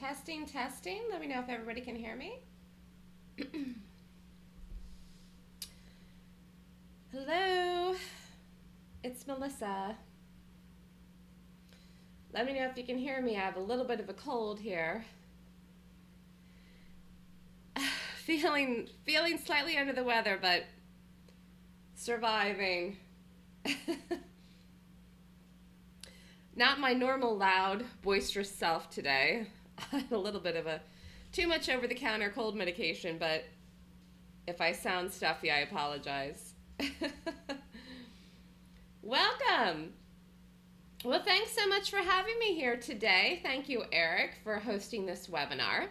Testing, testing. Let me know if everybody can hear me. Hello, it's Melissa. Let me know if you can hear me. I have a little bit of a cold here. feeling feeling slightly under the weather, but surviving. Not my normal loud, boisterous self today. A little bit of a too much over the counter cold medication, but if I sound stuffy, I apologize. Welcome. Well, thanks so much for having me here today. Thank you, Eric, for hosting this webinar.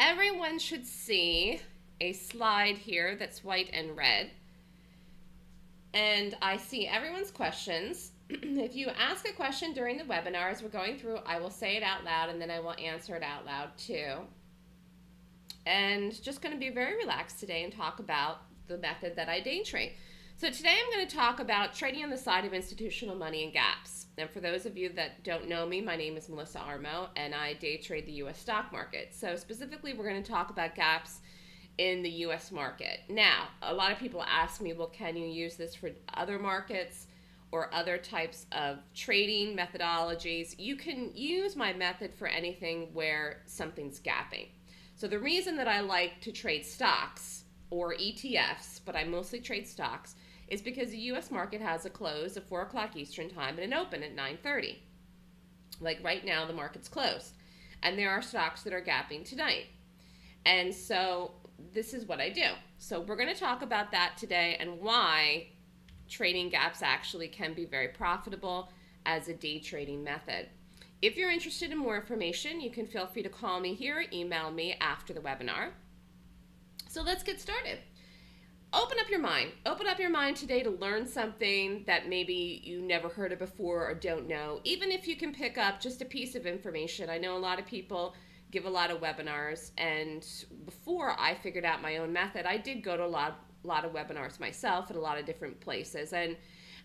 Everyone should see a slide here that's white and red. And I see everyone's questions. if you ask a question during the webinar as we're going through, I will say it out loud and then I will answer it out loud too. And just going to be very relaxed today and talk about the method that I day trade. So today I'm going to talk about trading on the side of institutional money and gaps. And for those of you that don't know me, my name is Melissa Armo and I day trade the US stock market. So specifically we're going to talk about gaps in the US market. Now, a lot of people ask me, well, can you use this for other markets? Or other types of trading methodologies, you can use my method for anything where something's gapping. So the reason that I like to trade stocks or ETFs, but I mostly trade stocks, is because the U.S. market has a close at 4 o'clock Eastern Time and an open at 9.30. Like right now, the market's closed. And there are stocks that are gapping tonight. And so this is what I do. So we're going to talk about that today and why trading gaps actually can be very profitable as a day trading method. If you're interested in more information, you can feel free to call me here or email me after the webinar. So let's get started. Open up your mind. Open up your mind today to learn something that maybe you never heard of before or don't know. Even if you can pick up just a piece of information. I know a lot of people give a lot of webinars and before I figured out my own method, I did go to a lot lot of webinars myself at a lot of different places and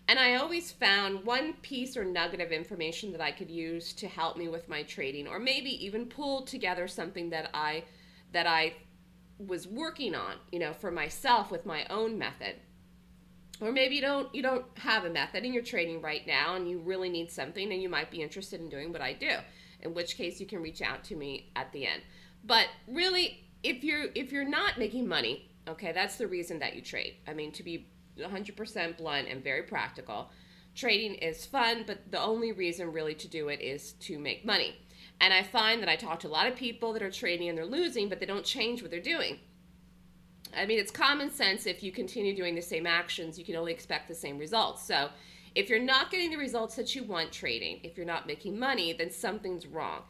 and I always found one piece or nugget of information that I could use to help me with my trading or maybe even pull together something that I that I was working on, you know, for myself with my own method. Or maybe you don't you don't have a method and you're trading right now and you really need something and you might be interested in doing what I do. In which case you can reach out to me at the end. But really if you're if you're not making money Okay, that's the reason that you trade. I mean, to be 100% blunt and very practical, trading is fun, but the only reason really to do it is to make money. And I find that I talk to a lot of people that are trading and they're losing, but they don't change what they're doing. I mean, it's common sense if you continue doing the same actions, you can only expect the same results. So if you're not getting the results that you want trading, if you're not making money, then something's wrong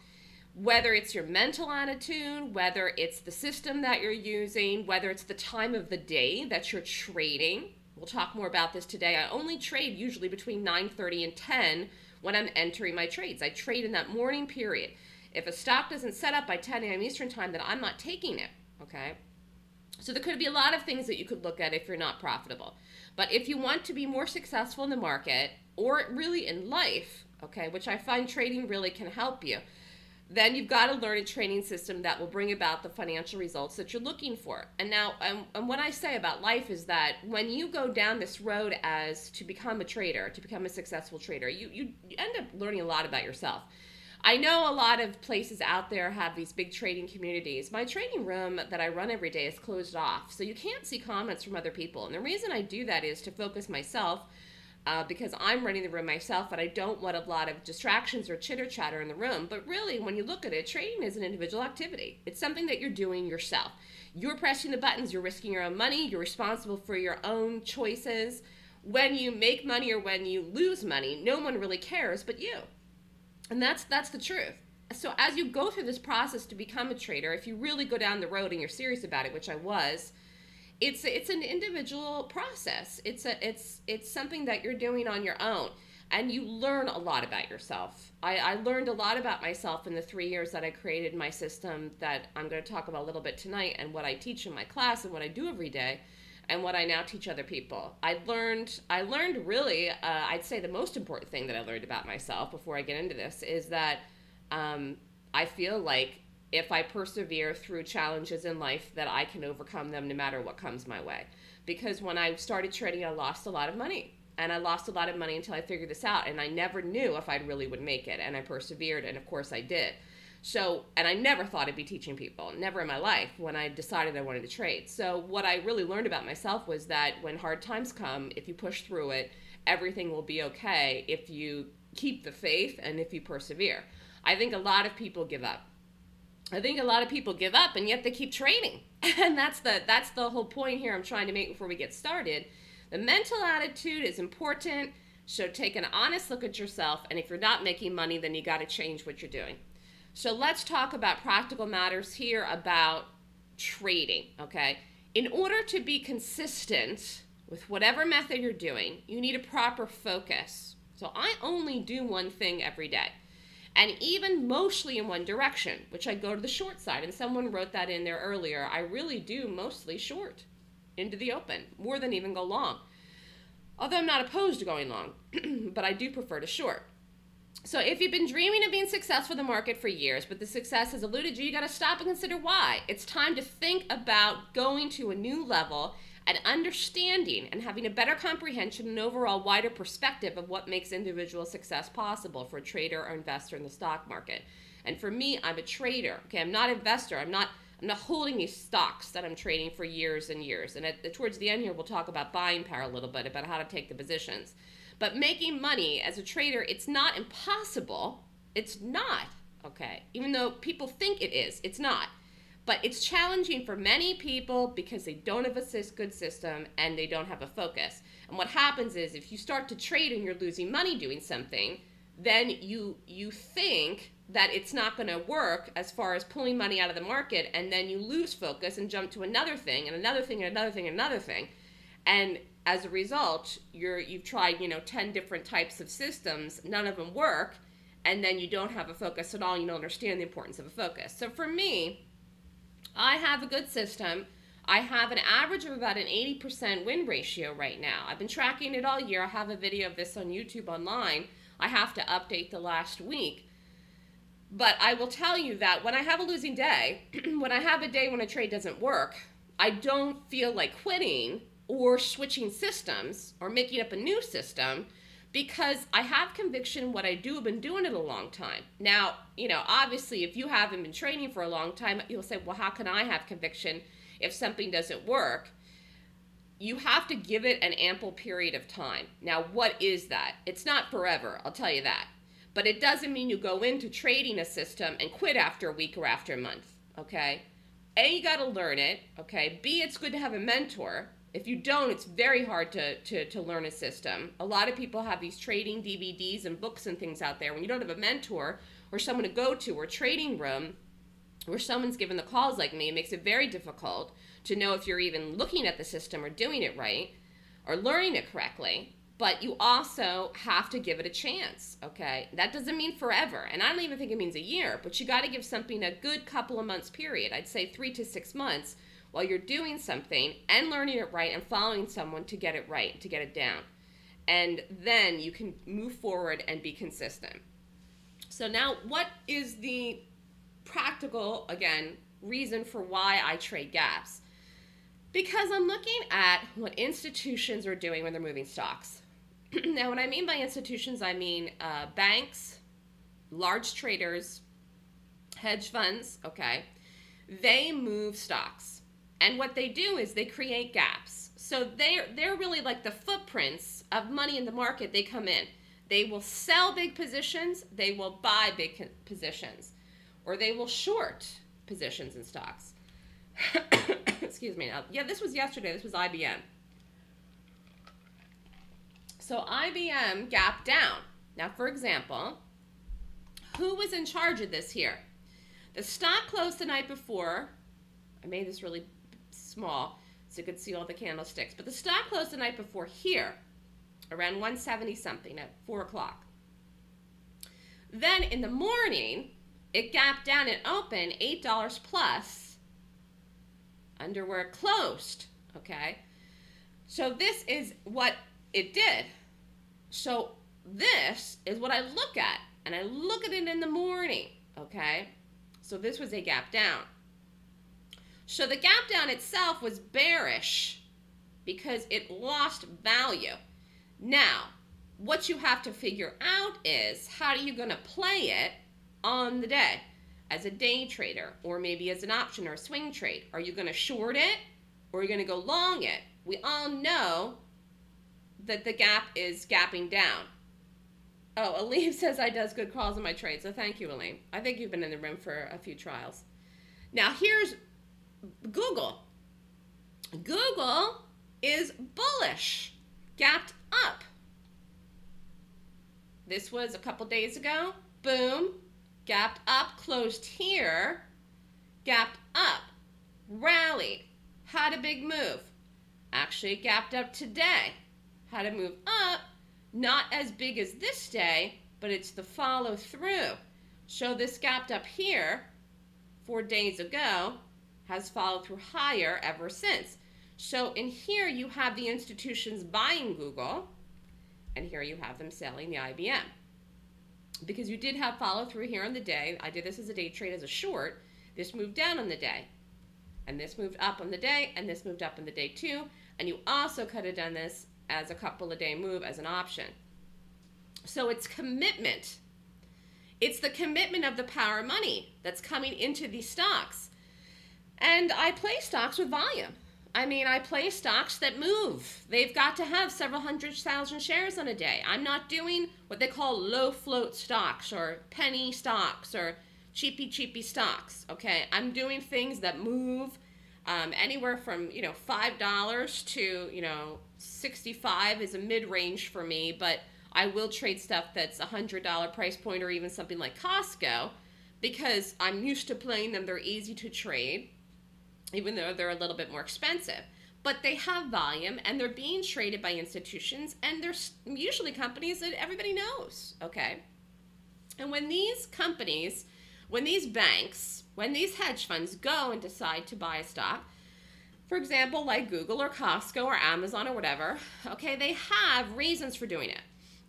whether it's your mental attitude, whether it's the system that you're using, whether it's the time of the day that you're trading. We'll talk more about this today. I only trade usually between 9:30 and 10 when I'm entering my trades. I trade in that morning period. If a stock doesn't set up by 10 a.m. Eastern time, then I'm not taking it. Okay. So there could be a lot of things that you could look at if you're not profitable. But if you want to be more successful in the market or really in life, okay, which I find trading really can help you then you've got to learn a training system that will bring about the financial results that you're looking for. And now, um, and what I say about life is that when you go down this road as to become a trader, to become a successful trader, you, you end up learning a lot about yourself. I know a lot of places out there have these big trading communities. My trading room that I run every day is closed off, so you can't see comments from other people. And the reason I do that is to focus myself uh, because I'm running the room myself but I don't want a lot of distractions or chitter chatter in the room. But really, when you look at it, trading is an individual activity. It's something that you're doing yourself. You're pressing the buttons, you're risking your own money, you're responsible for your own choices. When you make money or when you lose money, no one really cares but you. And that's that's the truth. So as you go through this process to become a trader, if you really go down the road and you're serious about it, which I was, it's it's an individual process. It's a it's it's something that you're doing on your own and you learn a lot about yourself. I, I, learned a lot about myself in the three years that I created my system that I'm going to talk about a little bit tonight and what I teach in my class and what I do every day and what I now teach other people. I learned I learned really uh, I'd say the most important thing that I learned about myself before I get into this is that um, I feel like if I persevere through challenges in life that I can overcome them no matter what comes my way. Because when I started trading, I lost a lot of money. And I lost a lot of money until I figured this out. And I never knew if I really would make it. And I persevered. And of course, I did. So, and I never thought I'd be teaching people, never in my life when I decided I wanted to trade. So, what I really learned about myself was that when hard times come, if you push through it, everything will be okay if you keep the faith and if you persevere. I think a lot of people give up. I think a lot of people give up and yet they keep trading. And that's the that's the whole point here I'm trying to make before we get started. The mental attitude is important. So take an honest look at yourself and if you're not making money then you got to change what you're doing. So let's talk about practical matters here about trading, okay? In order to be consistent with whatever method you're doing, you need a proper focus. So I only do one thing every day. And even mostly in one direction, which I go to the short side. And someone wrote that in there earlier. I really do mostly short into the open, more than even go long. Although I'm not opposed to going long, but I do prefer to short. So if you've been dreaming of being successful in the market for years, but the success has eluded you, you got to stop and consider why. It's time to think about going to a new level and understanding and having a better comprehension and overall wider perspective of what makes individual success possible for a trader or investor in the stock market. And for me, I'm a trader. Okay, I'm not an investor. I'm not I'm not holding these stocks that I'm trading for years and years. And at, towards the end here, we'll talk about buying power a little bit, about how to take the positions. But making money as a trader, it's not impossible. It's not, okay? Even though people think it is, it's not. But it's challenging for many people because they don't have a good system and they don't have a focus. And what happens is if you start to trade and you're losing money doing something, then you you think that it's not going to work as far as pulling money out of the market and then you lose focus and jump to another thing and another thing and another thing and another thing. And as a result, you're you've tried, you know, 10 different types of systems, none of them work, and then you don't have a focus at all, you don't understand the importance of a focus. So for me, I have a good system. I have an average of about an 80% win ratio right now. I've been tracking it all year. I have a video of this on YouTube online. I have to update the last week. But I will tell you that when I have a losing day, when I have a day when a trade doesn't work, I don't feel like quitting or switching systems or making up a new system because I have conviction what I do have been doing it a long time. Now, you know, obviously if you haven't been training for a long time, you'll say, "Well, how can I have conviction if something doesn't work?" You have to give it an ample period of time. Now, what is that? It's not forever, I'll tell you that. But it doesn't mean you go into trading a system and quit after a week or after a month, okay? A, you got to learn it, okay? B, it's good to have a mentor if you don't, it's very hard to, to, to learn a system. A lot of people have these trading DVDs and books and things out there. When you don't have a mentor or someone to go to or trading room where someone's given the calls like me, it makes it very difficult to know if you're even looking at the system or doing it right or learning it correctly. But you also have to give it a chance, okay? That doesn't mean forever. And I don't even think it means a year, but you got to give something a good couple of months period. I'd say three to six months while you're doing something and learning it right and following someone to get it right, to get it down. And then you can move forward and be consistent. So, now what is the practical, again, reason for why I trade gaps? Because I'm looking at what institutions are doing when they're moving stocks. now, what I mean by institutions, I mean uh, banks, large traders, hedge funds, okay? They move stocks. And what they do is they create gaps. So they're, they're really like the footprints of money in the market. They come in. They will sell big positions, they will buy big positions, or they will short positions in stocks. Excuse me. Now, yeah, this was yesterday. This was IBM. So IBM gapped down. Now, for example, who was in charge of this here? The stock closed the night before. I made this really small so you could see all the candlesticks. But the stock closed the night before here, around 170 something at 4 o'clock. Then in the morning, it gapped down and opened $8 plus under where it closed, okay? So this is what it did. So this is what I look at, and I look at it in the morning, okay? So this was a gap down. So the gap down itself was bearish because it lost value. Now, what you have to figure out is how are you going to play it on the day as a day trader or maybe as an option or a swing trade? Are you going to short it or are you going to go long it? We all know that the gap is gapping down. Oh, Aleem says I does good calls in my trade, so thank you, Aleem. I think you've been in the room for a few trials. Now here's Google. Google is bullish, gapped up. This was a couple days ago. Boom, gapped up, closed here, gapped up, rallied, had a big move. Actually, gapped up today, had a move up, not as big as this day, but it's the follow through. So this gapped up here four days ago has followed through higher ever since. So in here you have the institutions buying Google, and here you have them selling the IBM. Because you did have follow through here on the day. I did this as a day trade as a short. This moved down on the day. And this moved up on the day, and this moved up on the day too. And you also could have done this as a couple of day move as an option. So it's commitment. It's the commitment of the power money that's coming into these stocks. And I play stocks with volume. I mean, I play stocks that move. They've got to have several hundred thousand shares on a day. I'm not doing what they call low float stocks or penny stocks or cheapy cheapy stocks. Okay, I'm doing things that move um, anywhere from you know five dollars to you know 65 is a mid range for me, but I will trade stuff that's a hundred dollar price point or even something like Costco because I'm used to playing them. They're easy to trade, even though they're a little bit more expensive. But they have volume and they're being traded by institutions and they're usually companies that everybody knows. Okay. And when these companies, when these banks, when these hedge funds go and decide to buy a stock, for example, like Google or Costco or Amazon or whatever, okay, they have reasons for doing it.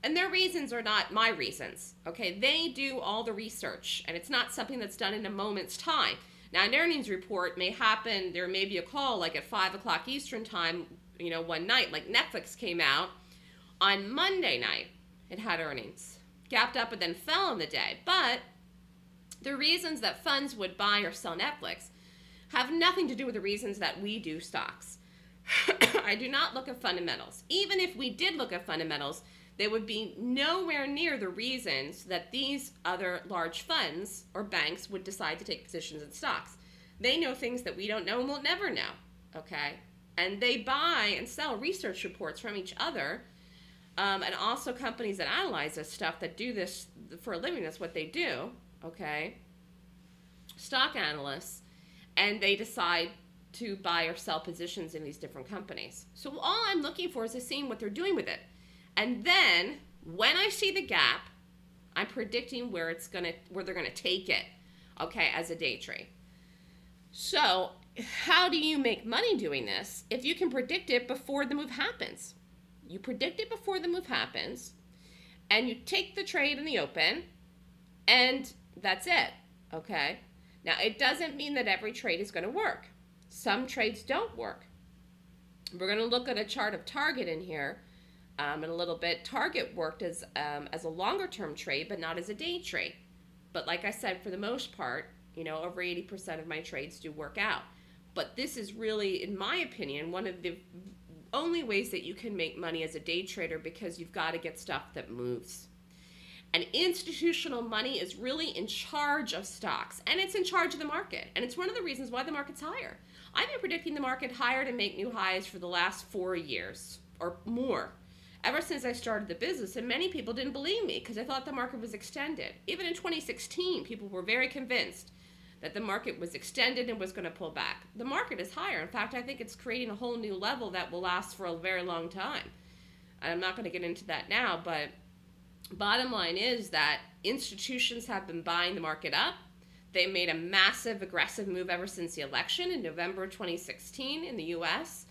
And their reasons are not my reasons, okay? They do all the research, and it's not something that's done in a moment's time. Now, an earnings report may happen, there may be a call like at 5 o'clock Eastern time, you know, one night, like Netflix came out on Monday night. It had earnings, gapped up and then fell on the day. But the reasons that funds would buy or sell Netflix have nothing to do with the reasons that we do stocks. I do not look at fundamentals. Even if we did look at fundamentals, they would be nowhere near the reasons that these other large funds or banks would decide to take positions in stocks. They know things that we don't know and will never know, okay? And they buy and sell research reports from each other, um, and also companies that analyze this stuff that do this for a living. That's what they do, okay? Stock analysts and they decide to buy or sell positions in these different companies. So all I'm looking for is to see what they're doing with it. And then when I see the gap, I'm predicting where it's gonna where they're gonna take it, okay, as a day trade. So how do you make money doing this if you can predict it before the move happens? You predict it before the move happens, and you take the trade in the open, and that's it, okay? Now, it doesn't mean that every trade is going to work. Some trades don't work. We're going to look at a chart of Target in here um, in a little bit. Target worked as, um, as a longer term trade, but not as a day trade. But like I said, for the most part, you know, over 80% of my trades do work out. But this is really, in my opinion, one of the only ways that you can make money as a day trader because you've got to get stuff that moves. And institutional money is really in charge of stocks and it's in charge of the market. And it's one of the reasons why the market's higher. I've been predicting the market higher to make new highs for the last four years or more. Ever since I started the business, and many people didn't believe me because I thought the market was extended. Even in 2016, people were very convinced that the market was extended and was going to pull back. The market is higher. In fact, I think it's creating a whole new level that will last for a very long time. I'm not going to get into that now, but bottom line is that institutions have been buying the market up. They made a massive aggressive move ever since the election in November 2016 in the US.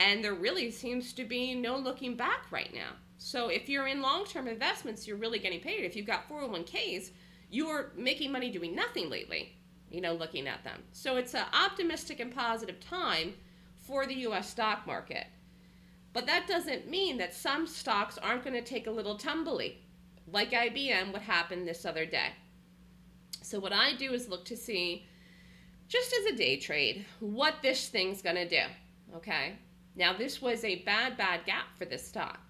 And there really seems to be no looking back right now. So if you're in long term investments, you're really getting paid. If you've got 401ks, you're making money doing nothing lately. you know, looking at them. So it's an optimistic and positive time for the US stock market. But that doesn't mean that some stocks aren't going to take a little tumbly, like IBM, what happened this other day. So what I do is look to see, just as a day trade, what this thing's going to do. Okay. Now this was a bad, bad gap for this stock.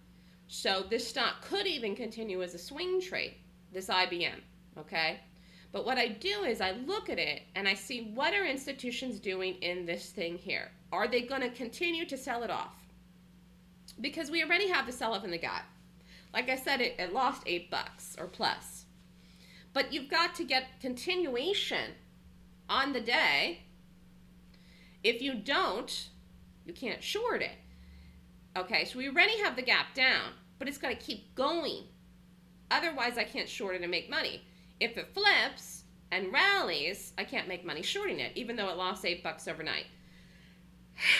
So this stock could even continue as a swing trade, this IBM. Okay. But what I do is I look at it and I see what are institutions doing in this thing here. Are they going to continue to sell it off? Because we already have the sell off in the gap. Like I said, it, it lost eight bucks or plus. But you've got to get continuation on the day. If you don't, you can't short it. Okay, so we already have the gap down, but it's got to keep going. Otherwise, I can't short it and make money. If it flips and rallies, I can't make money shorting it, even though it lost eight bucks overnight.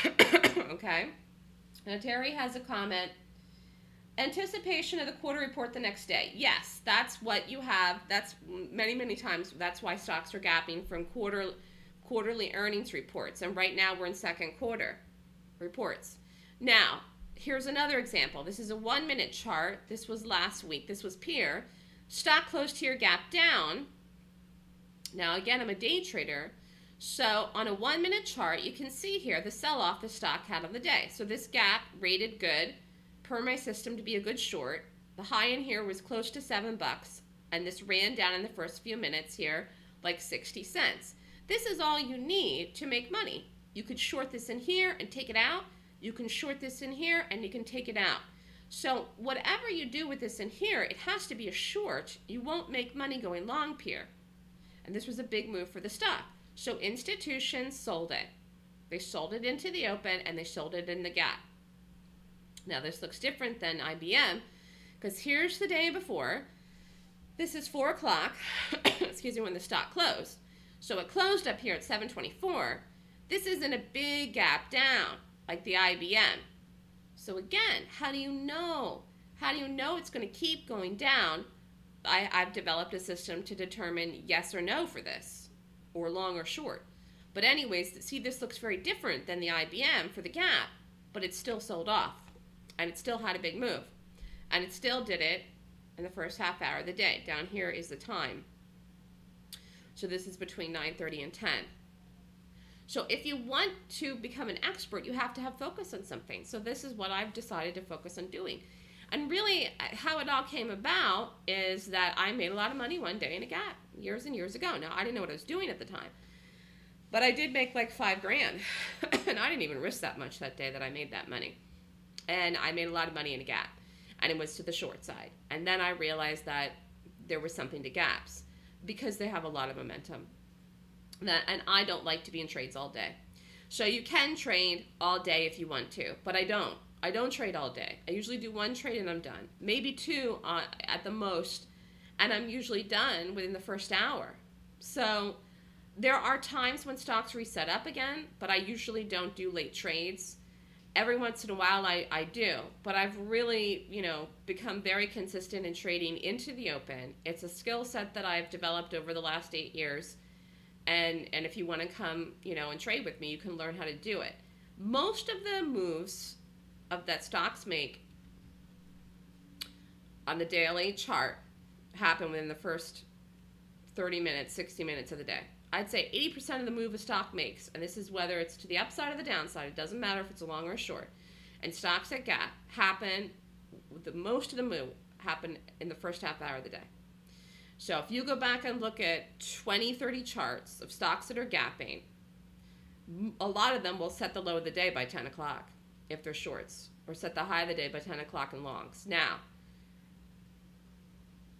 okay? Now, Terry has a comment. Anticipation of the quarter report the next day. Yes, that's what you have. That's many, many times. That's why stocks are gapping from quarter, quarterly earnings reports. And right now we're in second quarter reports. Now, here's another example. This is a one minute chart. This was last week. This was Pier. Stock closed here, gap down. Now, again, I'm a day trader. So on a one minute chart, you can see here the sell off the stock had on the day. So this gap rated good per my system to be a good short. The high in here was close to seven bucks, and this ran down in the first few minutes here like 60 cents. This is all you need to make money. You could short this in here and take it out. You can short this in here and you can take it out. So whatever you do with this in here, it has to be a short. You won't make money going long here. And this was a big move for the stock. So institutions sold it. They sold it into the open and they sold it in the gap. Now this looks different than IBM because here's the day before. This is 4 o'clock, excuse me, when the stock closed. So it closed up here at 724. This isn't a big gap down like the IBM. So again, how do you know? How do you know it's going to keep going down? I, I've developed a system to determine yes or no for this or long or short. But anyways, see this looks very different than the IBM for the gap, but it still sold off. And it still had a big move. And it still did it in the first half hour of the day. Down here is the time. So this is between 9.30 and 10. So if you want to become an expert, you have to have focus on something. So this is what I've decided to focus on doing. And really, uh, how it all came about is that I made a lot of money one day in a gap years and years ago. Now, I didn't know what I was doing at the time, but I did make like five grand. and I didn't even risk that much that day that I made that money. And I made a lot of money in a gap, and it was to the short side. And then I realized that there was something to gaps because they have a lot of momentum. That, and I don't like to be in trades all day. So you can trade all day if you want to, but I don't. I don't trade all day. I usually do one trade and I'm done. Maybe two uh, at the most, and I'm usually done within the first hour. So there are times when stocks reset up again, but I usually don't do late trades. Every once in a while I, I do, but I've really, you know, become very consistent in trading into the open. It's a skill set that I've developed over the last eight years. And, and if you want to come, you know, and trade with me, you can learn how to do it. Most of the moves of that stocks make on the daily chart happen within the first 30 minutes, 60 minutes of the day. I'd say 80% of the move a stock makes, and this is whether it's to the upside or the downside, it doesn't matter if it's a long or a short. And stocks that gap happen, the most of the move happen in the first half hour of the day. So if you go back and look at 20, 30 charts of stocks that are gapping, a lot of them will set the low of the day by 10 o'clock if they're shorts, or set the high of the day by 10 o'clock in longs. Now,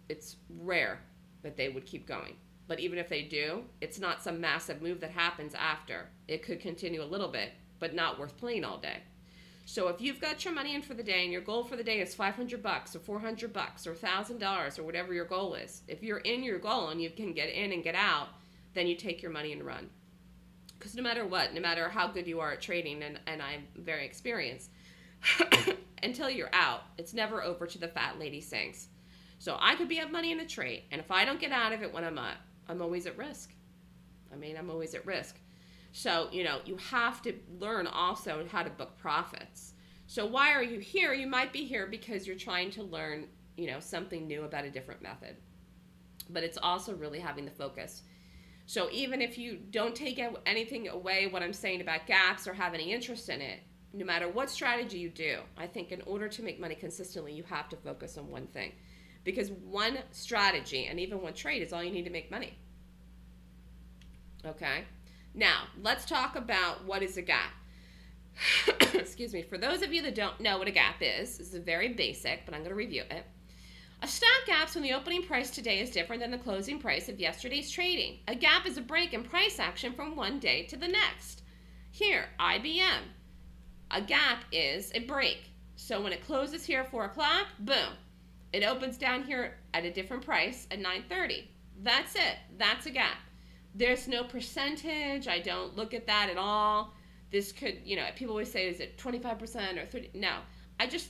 it's rare that they would keep going. But even if they do, it's not some massive move that happens after. It could continue a little bit, but not worth playing all day. So if you've got your money in for the day and your goal for the day is 500 bucks or 400 bucks or $1000 or whatever your goal is, if you're in your goal and you can get in and get out, then you take your money and run because no matter what, no matter how good you are at trading, and, and I'm very experienced, until you're out, it's never over to the fat lady sings. So I could be up money in a trade, and if I don't get out of it when I'm up, I'm always at risk. I mean, I'm always at risk. So, you know, you have to learn also how to book profits. So, why are you here? You might be here because you're trying to learn, you know, something new about a different method. But it's also really having the focus. So, even if you don't take anything away what I'm saying about gaps or have any interest in it, no matter what strategy you do, I think in order to make money consistently, you have to focus on one thing. Because one strategy and even one trade is all you need to make money. Okay? Now, let's talk about what is a gap. Excuse me. For those of you that don't know what a gap is, this is very basic, but I'm going to review it. A stock gap's when the opening price today is different than the closing price of yesterday's trading. A gap is a break in price action from one day to the next. Here, IBM. A gap is a break. So when it closes here at 4 o'clock, boom. It opens down here at a different price at 9.30. That's it. That's a gap. There's no percentage. I don't look at that at all. This could, you know, people always say, is it 25% or 30? No. I just,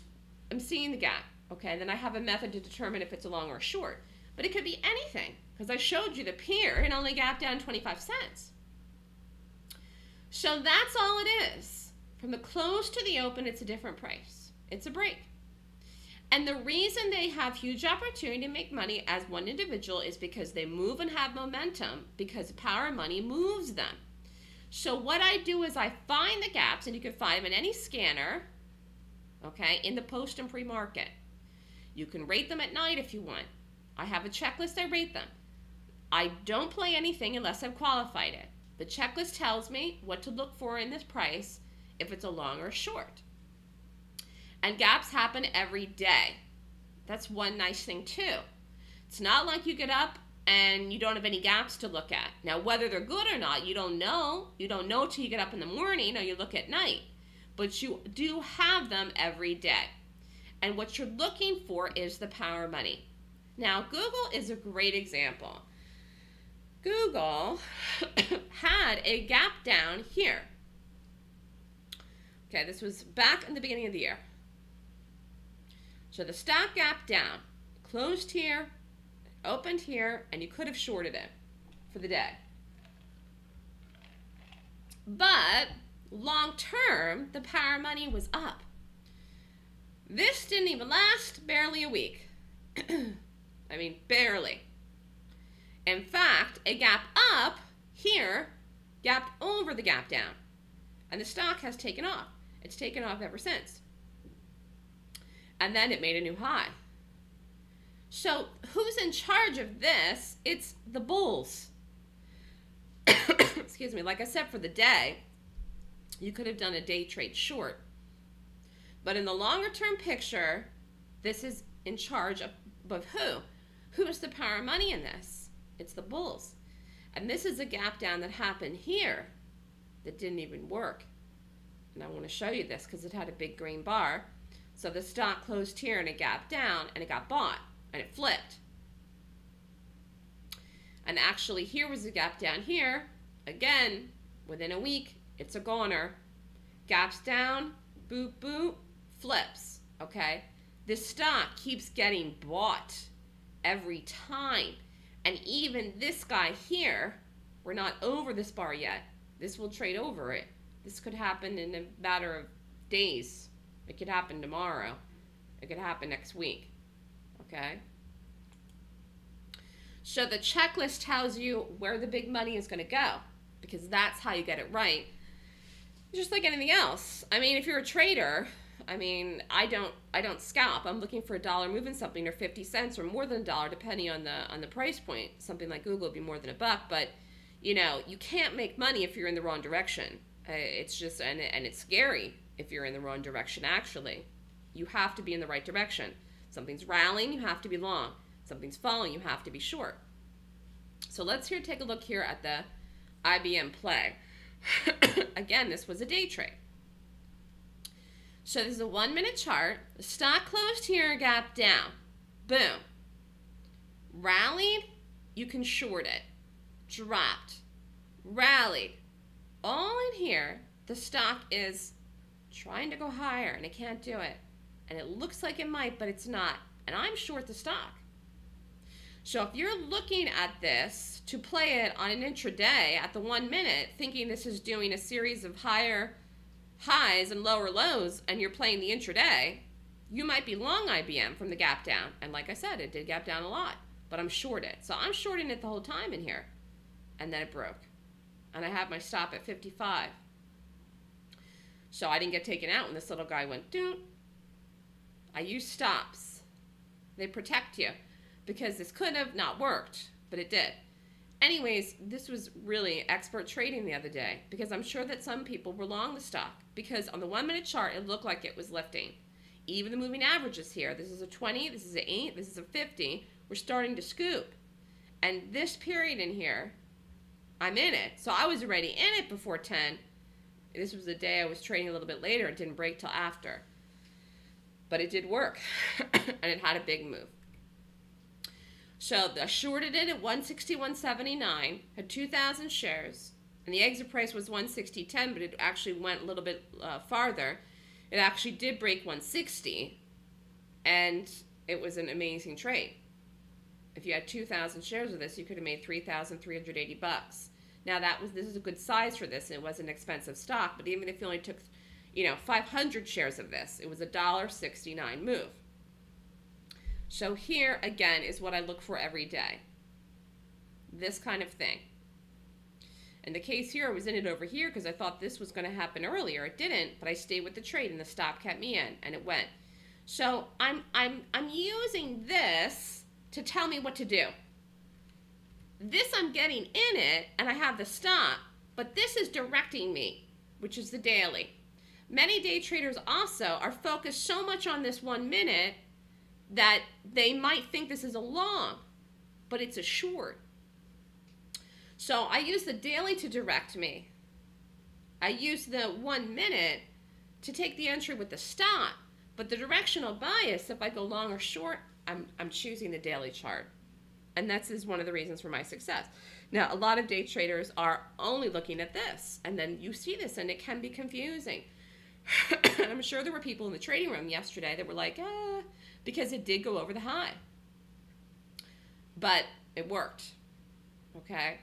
I'm seeing the gap. Okay. And then I have a method to determine if it's a long or short. But it could be anything because I showed you the Pier and only gap down 25 cents. So that's all it is. From the close to the open, it's a different price. It's a break. And the reason they have huge opportunity to make money as one individual is because they move and have momentum because power money moves them. So what I do is I find the gaps, and you can find them in any scanner, okay, in the post and pre-market. You can rate them at night if you want. I have a checklist, I rate them. I don't play anything unless I've qualified it. The checklist tells me what to look for in this price if it's a long or short. And gaps happen every day. That's one nice thing, too. It's not like you get up and you don't have any gaps to look at. Now, whether they're good or not, you don't know. You don't know till you get up in the morning or you look at night. But you do have them every day. And what you're looking for is the power money. Now, Google is a great example. Google had a gap down here. Okay, this was back in the beginning of the year. So the stock gap down, closed here, opened here, and you could have shorted it for the day. But long term, the power money was up. This didn't even last barely a week. I mean, barely. In fact, a gap up here gapped over the gap down. And the stock has taken off. It's taken off ever since and then it made a new high. So, who's in charge of this? It's the bulls. Excuse me. Like I said, for the day, you could have done a day trade short. But in the longer term picture, this is in charge of, of who? Who is the power of money in this? It's the bulls. And this is a gap down that happened here that didn't even work. And I want to show you this because it had a big green bar. So the stock closed here and it gapped down and it got bought and it flipped. And actually here was a gap down here. Again, within a week, it's a goner. Gaps down, boop, boop, flips, okay? This stock keeps getting bought every time. And even this guy here, we're not over this bar yet. This will trade over it. This could happen in a matter of days. It could happen tomorrow. It could happen next week. Okay? So the checklist tells you where the big money is going to go because that's how you get it right. Just like anything else. I mean, if you're a trader, I mean, I don't I don't scalp. I'm looking for a dollar moving something or 50 cents or more than a dollar depending on the on the price point. Something like Google would be more than a buck, but you know, you can't make money if you're in the wrong direction. Uh, it's just and and it's scary if you're in the wrong direction, actually. You have to be in the right direction. Something's rallying, you have to be long. Something's falling, you have to be short. So let's here take a look here at the IBM play. Again, this was a day trade. So this is a one minute chart. The stock closed here, gap down. Boom. Rallied, you can short it. Dropped. Rallied. All in here, the stock is trying to go higher and it can't do it. And it looks like it might, but it's not. And I'm short the stock. So if you're looking at this to play it on an intraday at the one minute, thinking this is doing a series of higher highs and lower lows, and you're playing the intraday, you might be long IBM from the gap down. And like I said, it did gap down a lot, but I'm short it. So I'm shorting it the whole time in here. And then it broke. And I have my stop at 55. So I didn't get taken out when this little guy went doot. I use stops. They protect you because this could have not worked, but it did. Anyways, this was really expert trading the other day because I'm sure that some people were long the stock because on the one minute chart it looked like it was lifting even the moving averages here. This is a 20, this is an 8, this is a 50. We're starting to scoop. And this period in here, I'm in it. So I was already in it before 10. This was the day I was trading a little bit later. It didn't break till after. But it did work. and it had a big move. So I shorted it at 161.79, had 2,000 shares, and the exit price was 160.10, but it actually went a little bit uh, farther. It actually did break 160, and it was an amazing trade. If you had 2,000 shares of this, you could have made 3,380 bucks. Now that was this is a good size for this, and it was an expensive stock. But even if you only took, you know, 500 shares of this, it was a dollar 69 move. So here again is what I look for every day. This kind of thing. In the case here, I was in it over here because I thought this was going to happen earlier. It didn't, but I stayed with the trade and the stop kept me in and it went. So I'm, I'm, I'm using this to tell me what to do. This I'm getting in it and I have the stop, but this is directing me, which is the daily. Many day traders also are focused so much on this one minute that they might think this is a long, but it's a short. So I use the daily to direct me. I use the one minute to take the entry with the stop, but the directional bias, if I go long or short, I'm, I'm choosing the daily chart. And that's is one of the reasons for my success. Now, a lot of day traders are only looking at this, and then you see this, and it can be confusing. I'm sure there were people in the trading room yesterday that were like, ah, because it did go over the high. But it worked. Okay?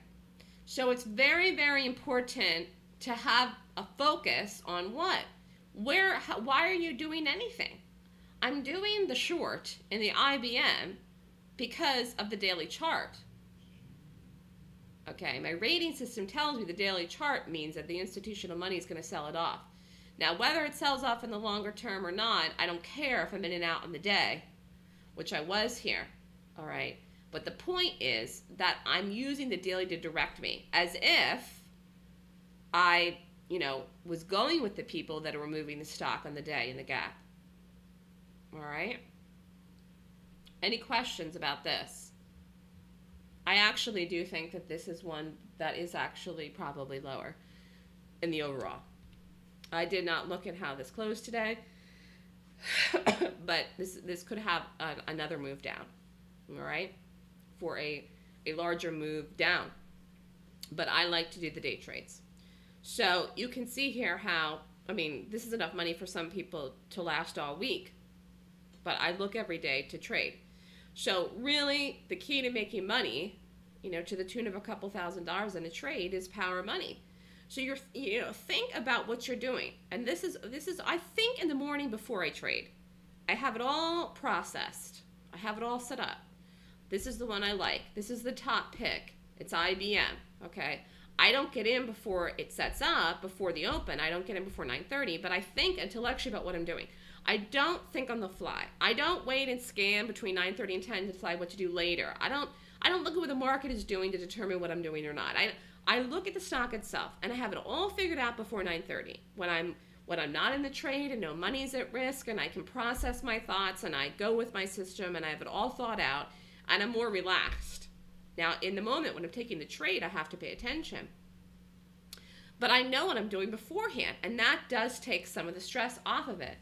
So it's very, very important to have a focus on what? Where, how, why are you doing anything? I'm doing the short in the IBM because of the daily chart. Okay, my rating system tells me the daily chart means that the institutional money is going to sell it off. Now, whether it sells off in the longer term or not, I don't care if I'm in and out on the day, which I was here. All right. But the point is that I'm using the daily to direct me as if I, you know, was going with the people that are removing the stock on the day in the gap. All right? Any questions about this? I actually do think that this is one that is actually probably lower in the overall. I did not look at how this closed today, but this this could have a, another move down. All right? for a, a larger move down. But I like to do the day trades. So you can see here how, I mean, this is enough money for some people to last all week. But I look every day to trade. So really, the key to making money, you know, to the tune of a couple thousand dollars in a trade is power money. So you're, you know, think about what you're doing. And this is, this is, I think in the morning before I trade. I have it all processed. I have it all set up. This is the one I like. This is the top pick. It's IBM, okay? I don't get in before it sets up, before the open. I don't get in before 9.30, but I think intellectually about what I'm doing. I don't think on the fly. I don't wait and scan between 9.30 and 10 to decide what to do later. I don't I don't look at what the market is doing to determine what I'm doing or not. I, I look at the stock itself, and I have it all figured out before 9.30 when I'm when I'm not in the trade and no money's at risk and I can process my thoughts and I go with my system and I have it all thought out and I'm more relaxed. Now, in the moment when I'm taking the trade, I have to pay attention. But I know what I'm doing beforehand, and that does take some of the stress off of it.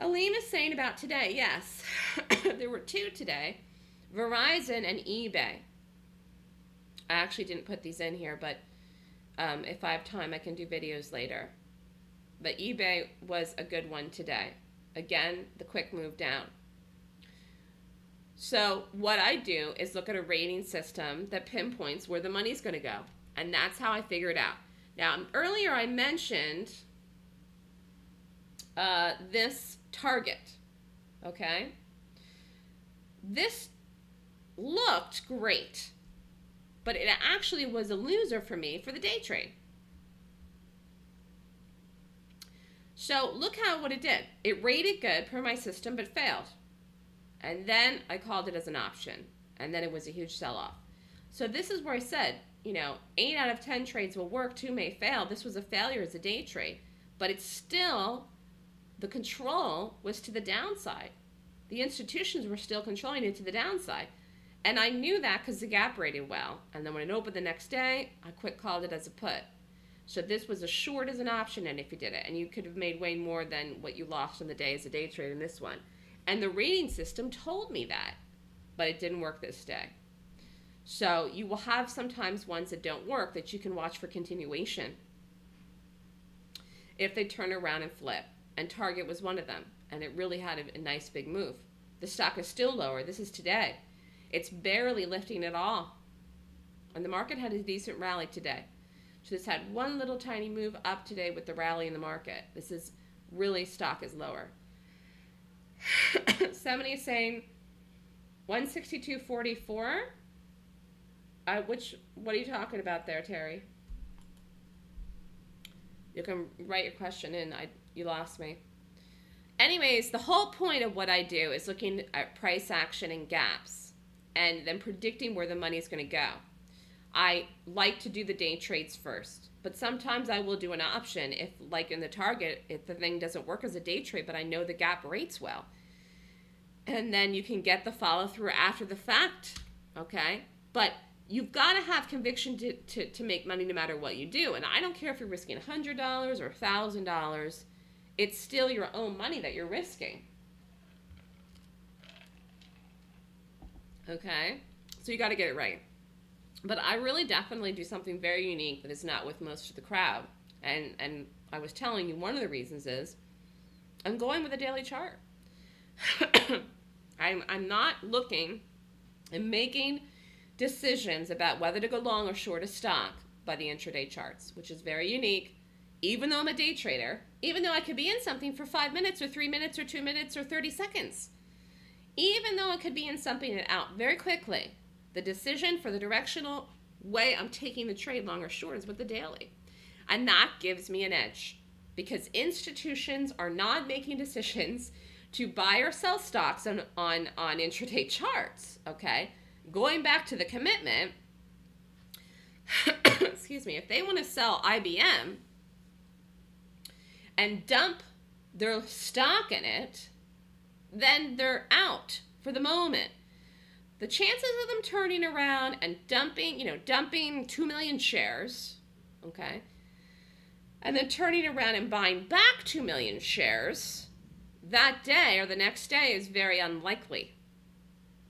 Aline is saying about today, yes, there were two today Verizon and eBay. I actually didn't put these in here, but um, if I have time, I can do videos later. But eBay was a good one today. Again, the quick move down. So what I do is look at a rating system that pinpoints where the money's going to go. And that's how I figure it out. Now, earlier I mentioned uh, this target, okay? This looked great, but it actually was a loser for me for the day trade. So look how what it did. It rated good per my system, but failed. And then I called it as an option. And then it was a huge sell-off. So this is where I said, you know, 8 out of 10 trades will work, 2 may fail. This was a failure as a day trade. But it's still, the control was to the downside. The institutions were still controlling it to the downside. And I knew that because the gap rated well. And then when it opened the next day, I quick called it as a put. So this was as short as an option and if you did it. And you could have made way more than what you lost on the day as a day trade in this one. And the rating system told me that, but it didn't work this day. So you will have sometimes ones that don't work that you can watch for continuation if they turn around and flip. And Target was one of them. And it really had a, a nice big move. The stock is still lower. This is today. It's barely lifting at all. And the market had a decent rally today. So this had one little tiny move up today with the rally in the market. This is really stock is lower. Somebody is saying 162.44. Uh, which, what are you talking about there, Terry? You can write your question in. I, you lost me. Anyways, the whole point of what I do is looking at price action and gaps and then predicting where the money is going to go. I like to do the day trades first, but sometimes I will do an option if, like in the target, if the thing doesn't work as a day trade, but I know the gap rates well. And then you can get the follow through after the fact, okay? But you've got to have conviction to, to, to make money no matter what you do. And I don't care if you're risking $100 or $1,000, it's still your own money that you're risking. Okay? So you got to get it right. But I really definitely do something very unique that is not with most of the crowd. And and I was telling you one of the reasons is I'm going with a daily chart. I'm I'm not looking and making decisions about whether to go long or short a stock by the intraday charts, which is very unique. Even though I'm a day trader, even though I could be in something for five minutes or three minutes or two minutes or 30 seconds, even though I could be in something and out very quickly, the decision for the directional way I'm taking the trade long or short is with the daily. And that gives me an edge because institutions are not making decisions to buy or sell stocks on, on, on intraday charts, okay? Going back to the commitment, excuse me, if they want to sell IBM and dump their stock in it, then they're out for the moment the chances of them turning around and dumping, you know, dumping 2 million shares, okay, and then turning around and buying back 2 million shares that day or the next day is very unlikely.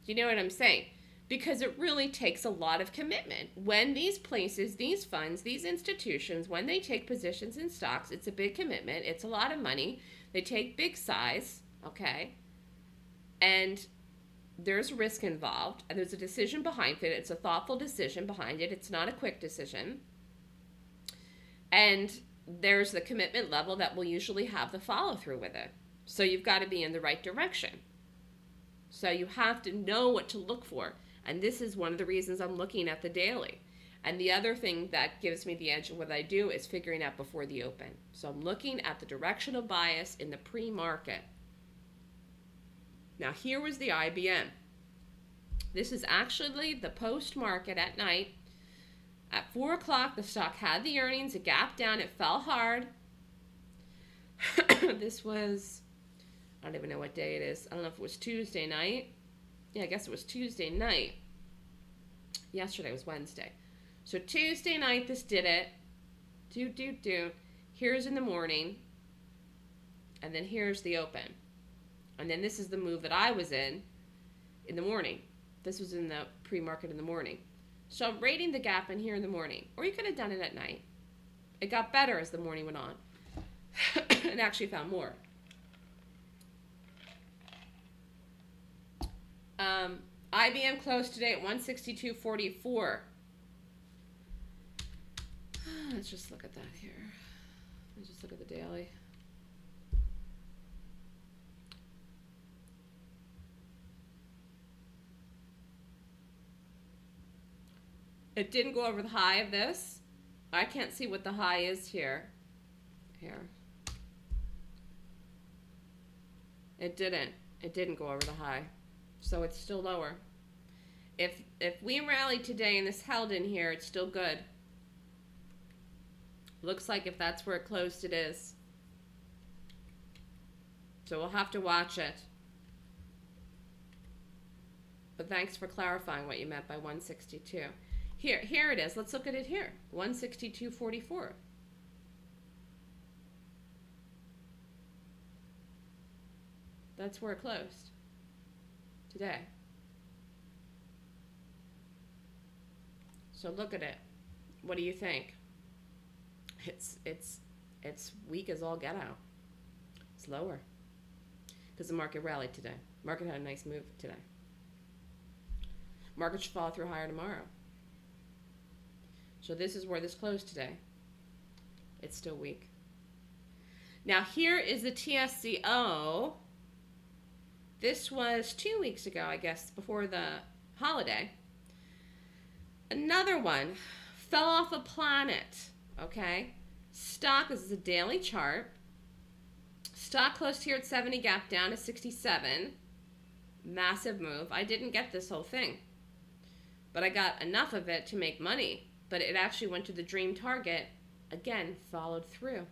Do you know what I'm saying? Because it really takes a lot of commitment. When these places, these funds, these institutions, when they take positions in stocks, it's a big commitment. It's a lot of money. They take big size, okay? And there's risk involved and there's a decision behind it. It's a thoughtful decision behind it. It's not a quick decision. And there's the commitment level that will usually have the follow through with it. So you've got to be in the right direction. So you have to know what to look for. And this is one of the reasons I'm looking at the daily. And the other thing that gives me the edge of what I do is figuring out before the open. So I'm looking at the directional bias in the pre market. Now, here was the IBM. This is actually the post market at night. At 4 o'clock, the stock had the earnings, it gapped down, it fell hard. this was, I don't even know what day it is. I don't know if it was Tuesday night. Yeah, I guess it was Tuesday night. Yesterday was Wednesday. So Tuesday night, this did it. Do, do, do. Here's in the morning. And then here's the open. And then this is the move that I was in in the morning. This was in the pre-market in the morning. So I'm rating the gap in here in the morning. Or you could have done it at night. It got better as the morning went on. and actually found more. Um, IBM closed today at 162.44. Let's just look at that here. Let's just look at the daily. It didn't go over the high of this. I can't see what the high is here. Here. It didn't. It didn't go over the high. So it's still lower. If if we rally today and this held in here, it's still good. Looks like if that's where it closed, it is. So we'll have to watch it. But thanks for clarifying what you meant by 162. Here, here it is. Let's look at it here. 162.44. That's where it closed today. So look at it. What do you think? It's it's it's weak as all get out. It's lower because the market rallied today. Market had a nice move today. Market should fall through higher tomorrow. So this is where this closed today. It's still weak. Now here is the TSCO. This was two weeks ago, I guess, before the holiday. Another one fell off a planet, okay? Stock this is a daily chart. Stock closed here at 70, gap down to 67. Massive move. I didn't get this whole thing, but I got enough of it to make money but it actually went to the dream target. Again, followed through.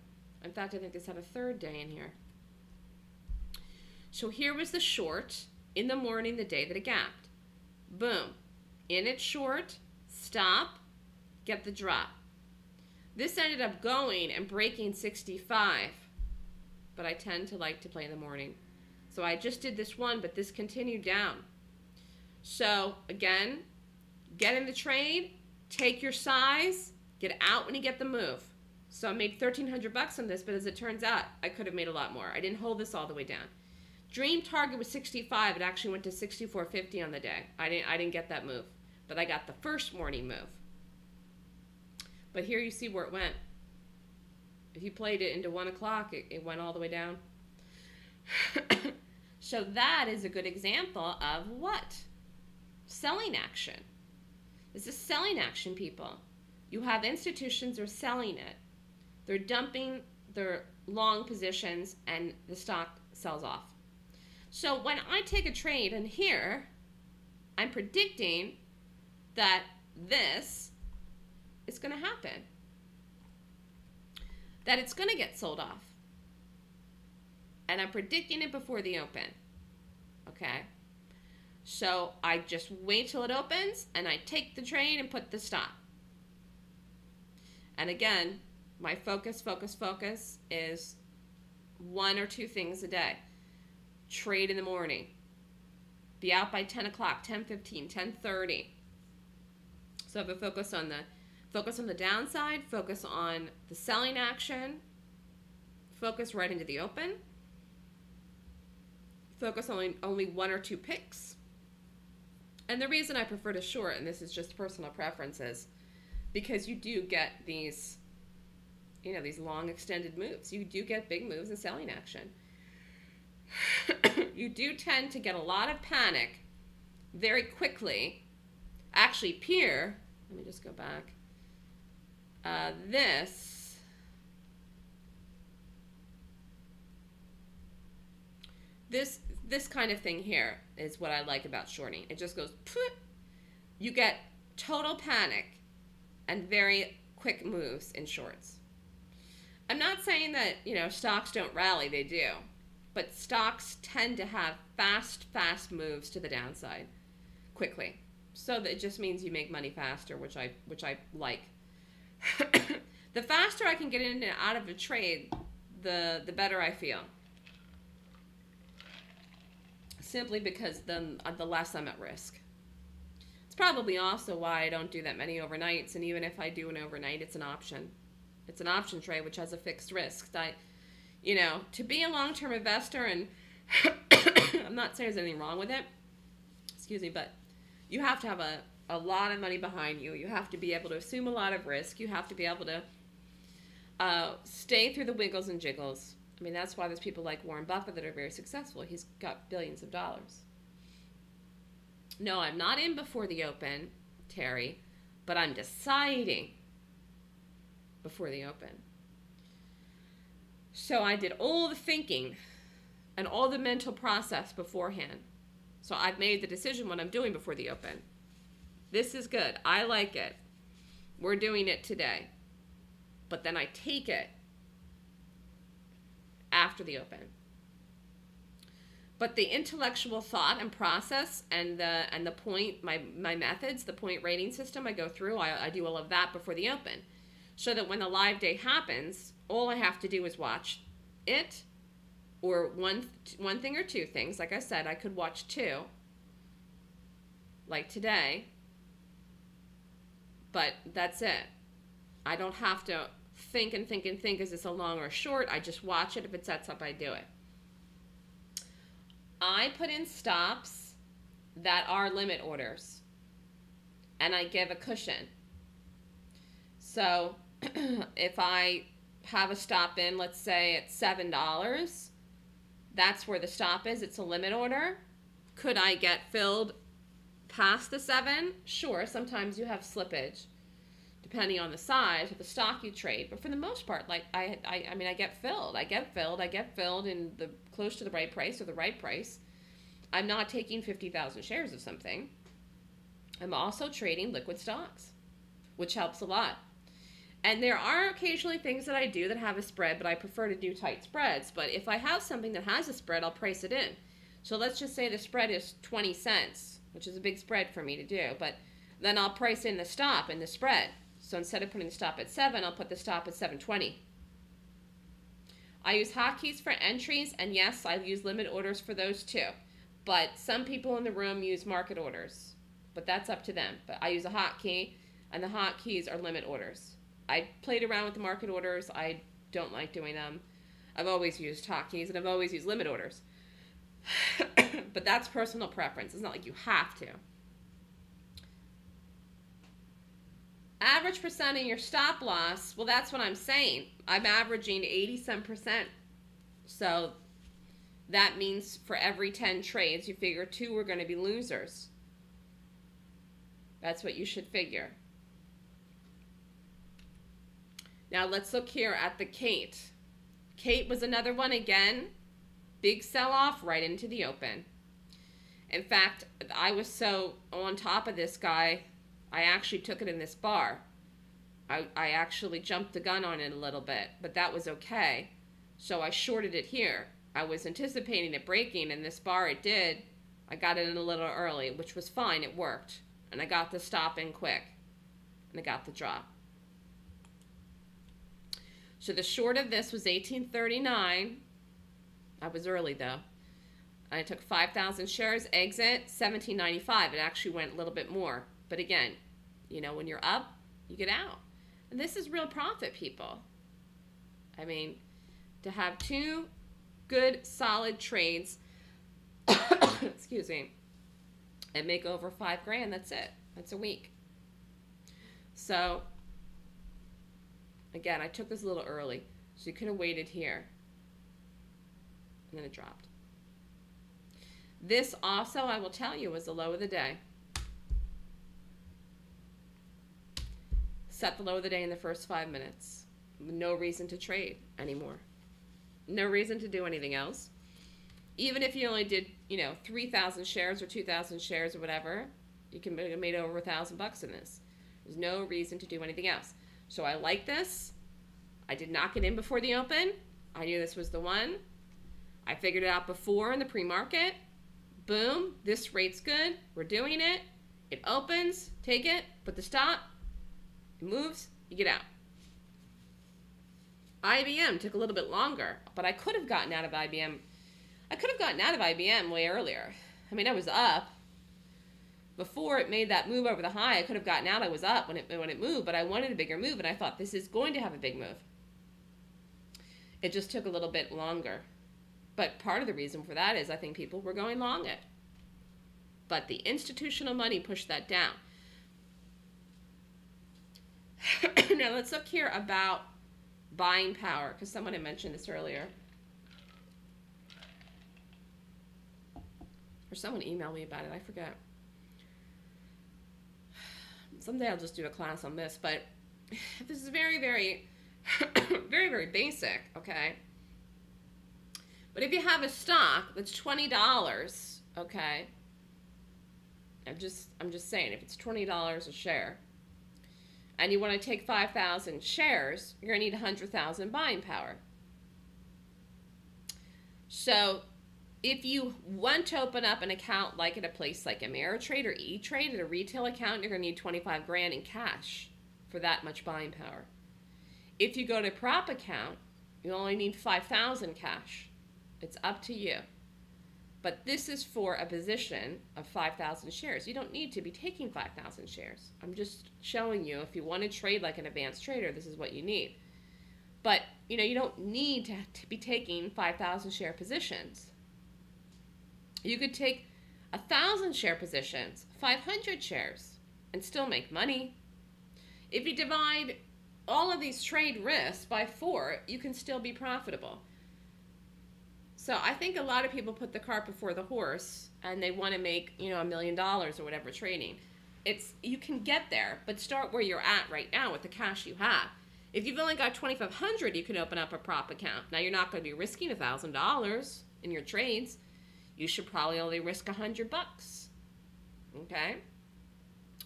In fact, I think this had a third day in here. So here was the short in the morning, the day that it gapped. Boom. In it short, stop, get the drop. This ended up going and breaking 65, but I tend to like to play in the morning. So I just did this one, but this continued down. So again, get in the trade, take your size, get out when you get the move. So I made 1300 bucks on this, but as it turns out, I could have made a lot more. I didn't hold this all the way down. Dream target was 65. It actually went to 64.50 on the day. I didn't I didn't get that move, but I got the first morning move. But here you see where it went. If you played it into one o'clock, it, it went all the way down. so that is a good example of what? Selling action. This is selling action, people. You have institutions are selling it. They're dumping their long positions and the stock sells off. So when I take a trade and here, I'm predicting that this is going to happen. That it's going to get sold off. And I'm predicting it before the open. Okay? So I just wait till it opens and I take the trade and put the stop. And again, my focus, focus, focus is one or two things a day. Trade in the morning. Be out by 10 o'clock, 10 15, 10 30. So have a focus on the focus on the downside, focus on the selling action, focus right into the open, focus on only, only one or two picks and the reason I prefer to short, and this is just personal preferences, because you do get these, you know, these long extended moves. You do get big moves in selling action. you do tend to get a lot of panic very quickly. Actually, Pier, let me just go back. Uh, this this this kind of thing here is what I like about shorting. It just goes, you get total panic and very quick moves in shorts. I'm not saying that, you know, stocks don't rally, they do. But stocks tend to have fast, fast moves to the downside quickly. So that it just means you make money faster, which I which I like. the faster I can get in and out of a trade, the the better I feel simply because then uh, the less I'm at risk. It's probably also why I don't do that many overnights, and even if I do an overnight, it's an option. It's an option trade which has a fixed risk. I, you know, to be a long-term investor, and I'm not saying there's anything wrong with it. excuse me, but you have to have a, a lot of money behind you. You have to be able to assume a lot of risk. You have to be able to uh, stay through the wiggles and jiggles. I mean, that's why there's people like Warren Buffett that are very successful. He's got billions of dollars. No, I'm not in before the open, Terry, but I'm deciding before the open. So I did all the thinking and all the mental process beforehand. So I've made the decision what I'm doing before the open. This is good. I like it. We're doing it today. But then I take it after the open. But the intellectual thought and process and the and the point my my methods, the point rating system I go through, I, I do all of that before the open. So that when the live day happens, all I have to do is watch it or one one thing or two things. Like I said, I could watch two. Like today. But that's it. I don't have to think and think and think is this a long or short? I just watch it. If it sets up, I do it. I put in stops that are limit orders and I give a cushion. So if I have a stop in, let's say it's $7, that's where the stop is. It's a limit order. Could I get filled past the seven? Sure, sometimes you have slippage depending on the size of the stock you trade. But for the most part, like I, I, I mean, I get filled. I get filled. I get filled in the close to the right price or the right price. I'm not taking fifty thousand shares of something. I'm also trading liquid stocks, which helps a lot. And there are occasionally things that I do that have a spread, but I prefer to do tight spreads. But if I have something that has a spread, I'll price it in. So let's just say the spread is 20 cents, which is a big spread for me to do. But then I'll price in the stop and the spread. So instead of putting the stop at 7, I'll put the stop at 720. I use hotkeys for entries, and yes, I use limit orders for those too. But some people in the room use market orders, but that's up to them. But I use a hotkey, and the hotkeys are limit orders. I played around with the market orders. I don't like doing them. I've always used hotkeys, and I've always used limit orders. but that's personal preference. It's not like you have to. average percent in your stop loss, well, that's what I'm saying. I'm averaging 80 some percent. So that means for every 10 trades, you figure two are going to be losers. That's what you should figure. Now let's look here at the Kate. Kate was another one again. Big sell off right into the open. In fact, I was so on top of this guy I actually took it in this bar. I, I actually jumped the gun on it a little bit, but that was okay. So I shorted it here. I was anticipating it breaking, and this bar it did. I got it in a little early, which was fine. It worked. And I got the stop in quick. And I got the drop. So the short of this was 1839. I was early though. I took 5,000 shares, exit 1795. It actually went a little bit more. But again, you know, when you're up, you get out. And this is real profit, people. I mean, to have two good, solid trades, excuse me, and make over five grand, that's it. That's a week. So, again, I took this a little early, so you could have waited here. And then it dropped. This also, I will tell you, was the low of the day. set the low of the day in the first five minutes. No reason to trade anymore. No reason to do anything else. Even if you only did, you know, 3,000 shares or 2,000 shares or whatever, you can have made over a thousand bucks in this. There's no reason to do anything else. So I like this. I did not get in before the open. I knew this was the one. I figured it out before in the pre-market. Boom, this rate's good. We're doing it. It opens, take it, put the stop, it moves, you get out. IBM took a little bit longer, but I could have gotten out of IBM. I could have gotten out of IBM way earlier. I mean, I was up before it made that move over the high. I could have gotten out. I was up when it when it moved, but I wanted a bigger move, and I thought this is going to have a big move. It just took a little bit longer, but part of the reason for that is I think people were going long it. but the institutional money pushed that down. now let's look here about buying power because someone had mentioned this earlier. Or someone emailed me about it. I forget. Someday I'll just do a class on this, but this is very, very, very, very basic, okay? But if you have a stock that's twenty dollars, okay, I'm just I'm just saying if it's twenty dollars a share, and you want to take five thousand shares, you're gonna need a hundred thousand buying power. So if you want to open up an account like at a place like Ameritrade or E-Trade at a retail account, you're gonna need 25 grand in cash for that much buying power. If you go to prop account, you only need 5,000 cash. It's up to you. But this is for a position of 5,000 shares. You don't need to be taking 5,000 shares. I'm just showing you if you want to trade like an advanced trader, this is what you need. But, you know, you don't need to, to be taking 5,000 share positions. You could take a 1,000 share positions, 500 shares, and still make money. If you divide all of these trade risks by four, you can still be profitable. So I think a lot of people put the cart before the horse and they want to make, you know, a million dollars or whatever trading. It's you can get there, but start where you're at right now with the cash you have. If you've only got 2500, you can open up a prop account. Now you're not going to be risking $1000 in your trades. You should probably only risk a 100 bucks. Okay?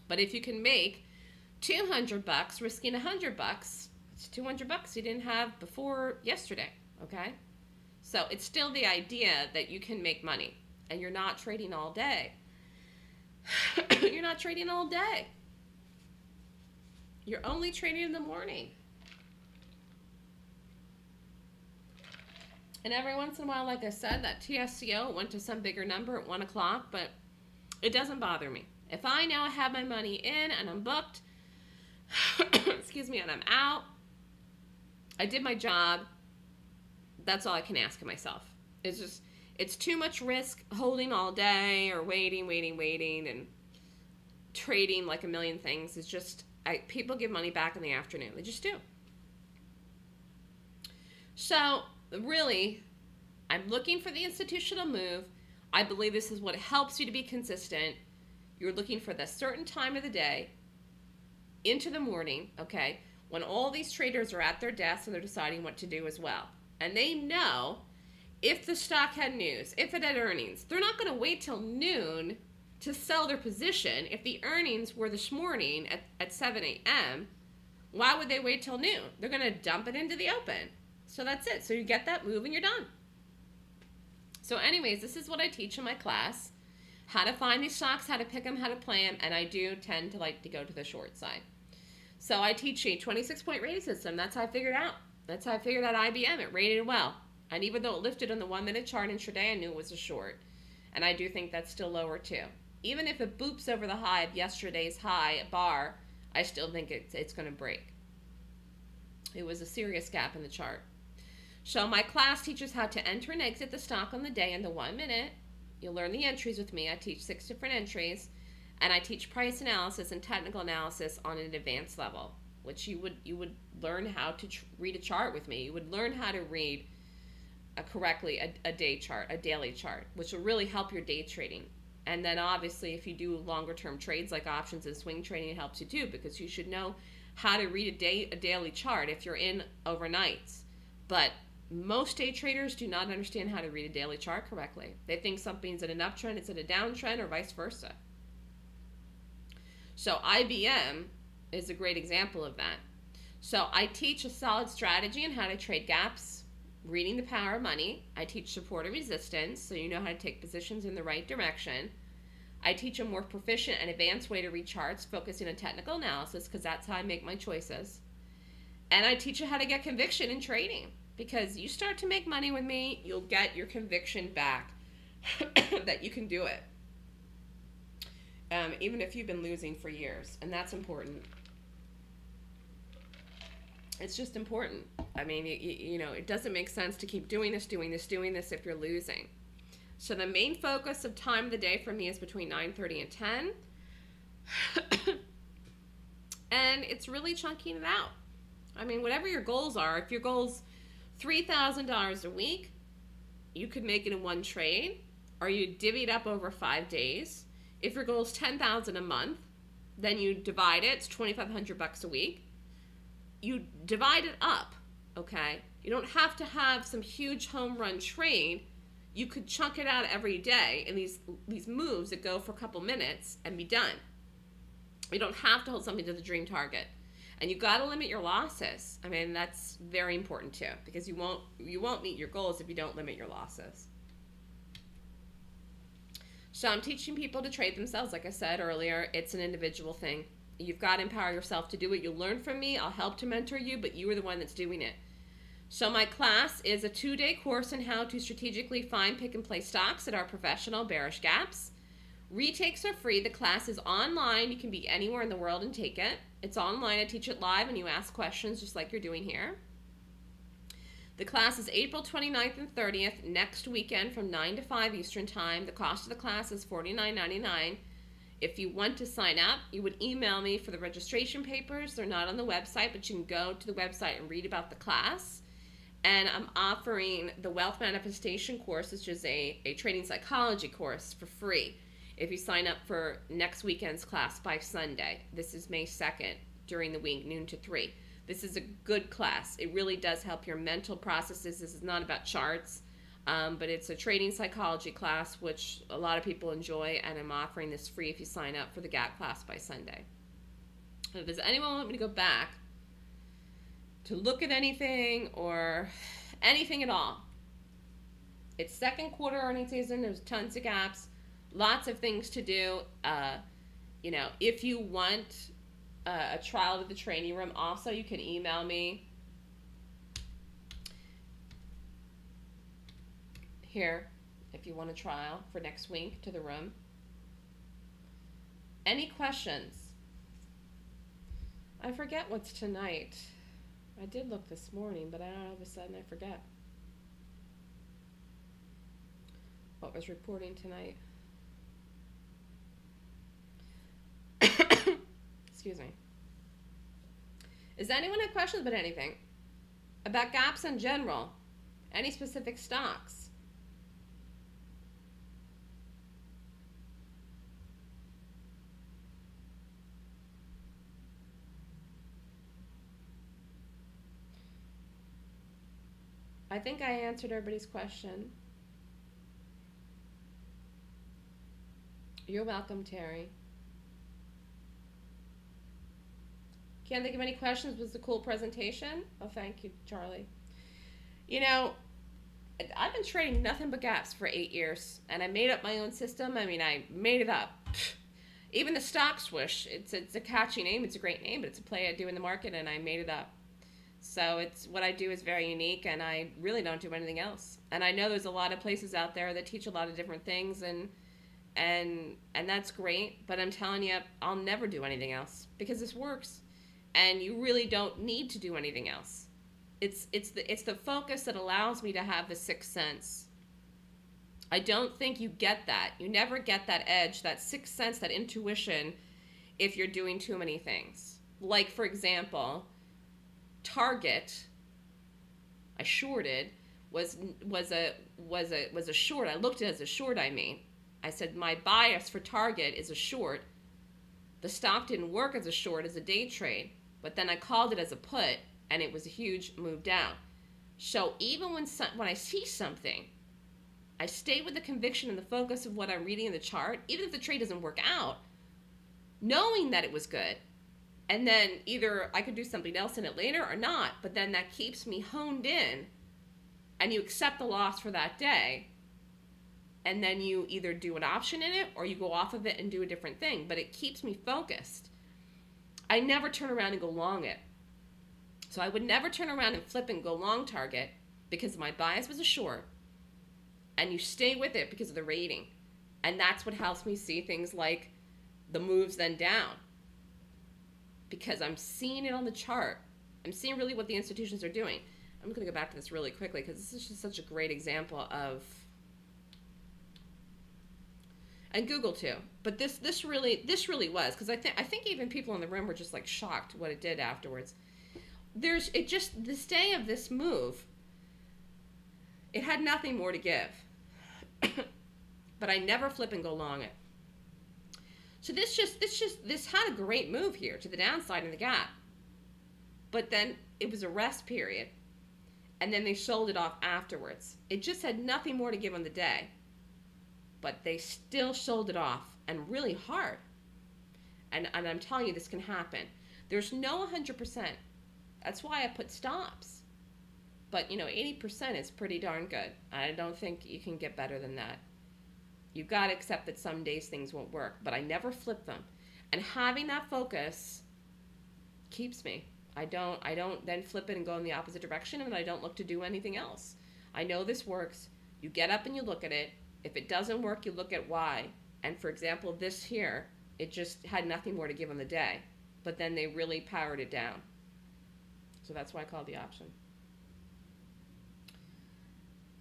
But if you can make 200 bucks risking 100 bucks, it's 200 bucks you didn't have before yesterday, okay? So it's still the idea that you can make money and you're not trading all day. you're not trading all day. You're only trading in the morning. And every once in a while, like I said, that TSCO went to some bigger number at 1 o'clock, but it doesn't bother me. If I now have my money in and I'm booked, excuse me, and I'm out, I did my job, that's all I can ask of myself. It's just it's too much risk holding all day or waiting, waiting, waiting, and trading like a million things. It's just I, people give money back in the afternoon. They just do. So really, I'm looking for the institutional move. I believe this is what helps you to be consistent. You're looking for the certain time of the day into the morning, okay, when all these traders are at their desks and they're deciding what to do as well and they know if the stock had news, if it had earnings, they're not going to wait till noon to sell their position. If the earnings were this morning at, at 7 a.m., why would they wait till noon? They're going to dump it into the open. So that's it. So you get that move and you're done. So, anyways, this is what I teach in my class how to find these stocks, how to pick them, how to play them, and I do tend to like to go to the short side. So, I teach a 26 point rating system. That's how I figured out. That's how I figured out IBM. It rated well. And even though it lifted on the one minute chart intraday, I knew it was a short. And I do think that's still lower too. Even if it boops over the high of yesterday's high bar, I still think it's, it's going to break. It was a serious gap in the chart. So my class teaches how to enter and exit the stock on the day in the one minute. You'll learn the entries with me. I teach six different entries. And I teach price analysis and technical analysis on an advanced level which you would you would learn how to read a chart with me. You would learn how to read a correctly a, a day chart, a daily chart, which will really help your day trading. And then obviously, if you do longer term trades like options and swing trading, it helps you too because you should know how to read a day a daily chart if you're in overnights. But most day traders do not understand how to read a daily chart correctly. They think something's in an uptrend, it's in a downtrend, or vice versa. So IBM is a great example of that. So I teach a solid strategy on how to trade gaps, reading the power of money. I teach support and resistance, so you know how to take positions in the right direction. I teach a more proficient and advanced way to read charts, focusing on technical analysis, because that's how I make my choices. And I teach you how to get conviction in trading, because you start to make money with me, you'll get your conviction back that you can do it. Um, even if you've been losing for years, and that's important it's just important. I mean, you, you know, it doesn't make sense to keep doing this, doing this, doing this if you're losing. So the main focus of time of the day for me is between 9:30 and 10. and it's really chunking it out. I mean, whatever your goals are, if your goal's $3,000 a week, you could make it in one trade or you divvy it up over 5 days. If your goal is 10,000 a month, then you divide it, it's 2500 bucks a week. You divide it up, okay? You don't have to have some huge home run trade. You could chunk it out every day in these these moves that go for a couple minutes and be done. You don't have to hold something to the dream target. And you got to limit your losses. I mean, that's very important too because you won't you won't meet your goals if you don't limit your losses. So I'm teaching people to trade themselves like I said earlier. It's an individual thing. You've got to empower yourself to do it. You'll learn from me. I'll help to mentor you, but you are the one that's doing it. So my class is a two-day course on how to strategically find pick and play stocks that are professional bearish gaps. Retakes are free. The class is online. You can be anywhere in the world and take it. It's online. I teach it live and you ask questions just like you're doing here. The class is April 29th and 30th next weekend from 9 to 5 Eastern Time. The cost of the class is $49.99. If you want to sign up, you would email me for the registration papers. They're not on the website, but you can go to the website and read about the class and I'm offering the Wealth Manifestation course, which is a, a trading psychology course for free if you sign up for next weekend's class by Sunday. This is May 2nd during the week, noon to 3. This is a good class. It really does help your mental processes. This is not about charts, um, but it's a trading psychology class, which a lot of people enjoy, and I'm offering this free if you sign up for the gap class by Sunday. does anyone want me to go back to look at anything or anything at all. It's second quarter earnings season. There's tons of gaps, lots of things to do. Uh, you know, if you want uh, a trial of the training room, also you can email me here if you want a trial for next week to the room. Any questions? I forget what's tonight. I did look this morning, but I all of a sudden I forget. What was reporting tonight? Excuse me. Is anyone have questions about anything? About gaps in general? Any specific stocks? I think I answered everybody's question. You're welcome, Terry. Can't think of any questions. Was the cool presentation? Oh, thank you, Charlie. You know, I've been trading nothing but gaps for eight years, and I made up my own system. I mean, I made it up. Even the stock swoosh, it's, it's a catchy name. It's a great name, but it's a play I do in the market, and I made it up. So it's what I do is very unique, and I really don't do anything else. And I know there's a lot of places out there that teach a lot of different things, and and and that's great. But I'm telling you, I'll never do anything else because this works, and you really don't need to do anything else. It's it's the it's the focus that allows me to have the sixth sense. I don't think you get that. You never get that edge, that sixth sense, that intuition, if you're doing too many things. Like for example Target I shorted was was a was a was a short. I looked at it as a short, I mean. I said my bias for Target is a short. The stock didn't work as a short as a day trade, but then I called it as a put and it was a huge move down. So even when some, when I see something, I stay with the conviction and the focus of what I'm reading in the chart, even if the trade doesn't work out, knowing that it was good and then either I could do something else in it later or not, but then that keeps me honed in and you accept the loss for that day. And then you either do an option in it or you go off of it and do a different thing, but it keeps me focused. I never turn around and go long it. So I would never turn around and flip and go long target because my bias was a short. And you stay with it because of the rating. And that's what helps me see things like the moves then down because I'm seeing it on the chart. I'm seeing really what the institutions are doing. I'm going to go back to this really quickly because this is just such a great example of and Google too. But this this really this really was because I think I think even people in the room were just like shocked what it did afterwards. There's it just this day of this move. It had nothing more to give, but I never flip and go long it. So this just this just this had a great move here to the downside in the gap, but then it was a rest period, and then they sold it off afterwards. It just had nothing more to give on the day but they still sold it off and really hard. And, and I'm telling you, this can happen. There's no 100%. That's why I put stops. But, you know, 80% is pretty darn good. I don't think you can get better than that. You've got to accept that some days things won't work, but I never flip them. And having that focus keeps me. I don't I don't then flip it and go in the opposite direction and I don't look to do anything else. I know this works. You get up and you look at it if it doesn't work, you look at why. And for example, this here, it just had nothing more to give on the day. But then they really powered it down. So that's why I called the option.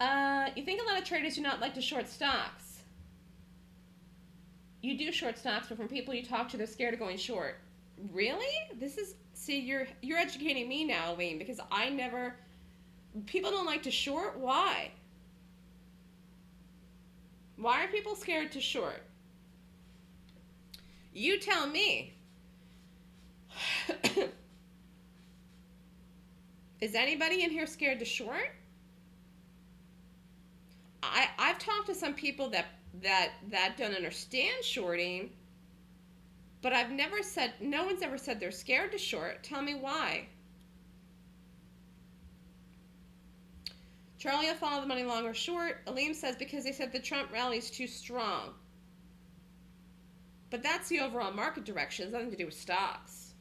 Uh, you think a lot of traders do not like to short stocks. You do short stocks, but from people you talk to, they're scared of going short. Really? This is see, you're you're educating me now, Elaine, because I never. People don't like to short. Why? Why are people scared to short? You tell me. Is anybody in here scared to short? I I've talked to some people that that that don't understand shorting, but I've never said no one's ever said they're scared to short. Tell me why. Charlie will follow the money long or short. Aleem says because they said the Trump rally is too strong. But that's the overall market direction. It's nothing to do with stocks.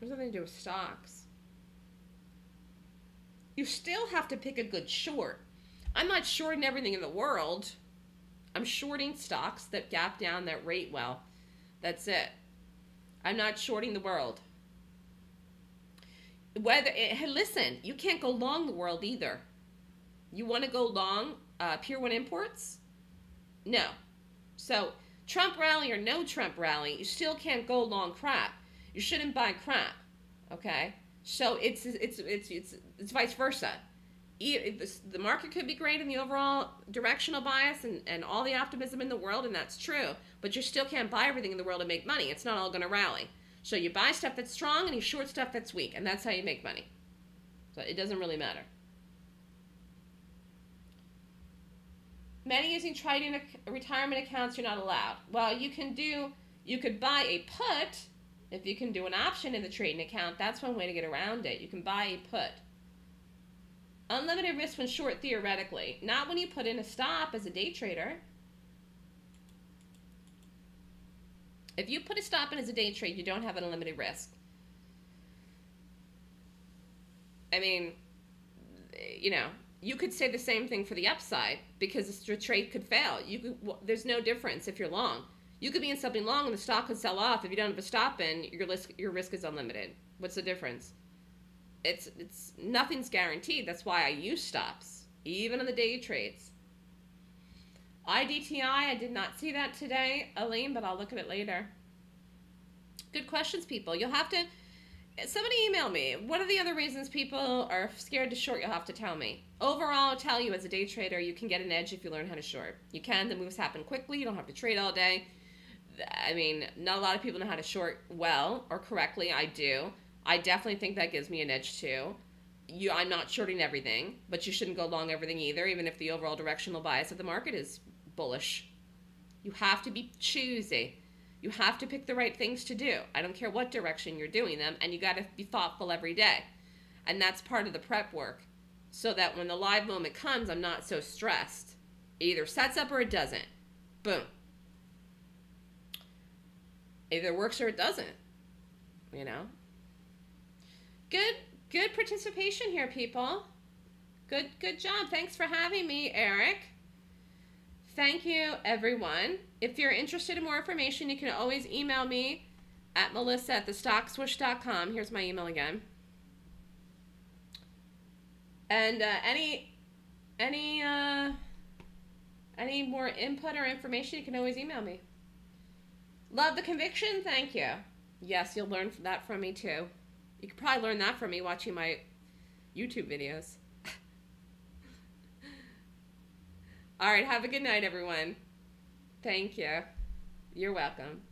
There's nothing to do with stocks. You still have to pick a good short. I'm not shorting everything in the world. I'm shorting stocks that gap down, that rate well. That's it. I'm not shorting the world whether it, hey, listen, you can't go long the world either. You want to go long uh, Pier One imports? No. So Trump rally or no Trump rally, you still can't go long crap. You shouldn't buy crap. Okay. So it's it's it's it's it's vice versa. The market could be great in the overall directional bias and, and all the optimism in the world, and that's true. But you still can't buy everything in the world and make money. It's not all going to rally. So you buy stuff that's strong and you short stuff that's weak, and that's how you make money. So it doesn't really matter. Many using trading retirement accounts, you're not allowed. Well, you can do, you could buy a put if you can do an option in the trading account. That's one way to get around it. You can buy a put. Unlimited risk when short theoretically, not when you put in a stop as a day trader. If you put a stop in as a day trade, you don't have an unlimited risk. I mean, you know, you could say the same thing for the upside because the trade could fail. You could, well, there's no difference if you're long. You could be in something long and the stock could sell off. If you don't have a stop in, your risk your risk is unlimited. What's the difference? It's it's nothing's guaranteed. That's why I use stops, even in the day trades. IDTI, I did not see that today, Aline, but I'll look at it later. Good questions, people. You'll have to. Somebody email me. What are the other reasons people are scared to short? You'll have to tell me. Overall, I'll tell you as a day trader, you can get an edge if you learn how to short. You can. The moves happen quickly. You don't have to trade all day. I mean, not a lot of people know how to short well or correctly. I do. I definitely think that gives me an edge too you I'm not shorting everything, but you shouldn't go long everything either, even if the overall directional bias of the market is bullish. You have to be choosy. You have to pick the right things to do. I don't care what direction you're doing them, and you got to be thoughtful every day. And that's part of the prep work so that when the live moment comes, I'm not so stressed. It either sets up or it doesn't. Boom. Either works or it doesn't. You know? Good good participation here, people. Good good job. Thanks for having me, Eric. Thank you, everyone. If you're interested in more information, you can always email me at melissa at thestockswoosh.com. Here's my email again. And uh, any any uh, any more input or information, you can always email me. Love the conviction? Thank you. Yes, you'll learn that from me too. You could probably learn that from me watching my YouTube videos. All right, have a good night, everyone. Thank you. You're welcome.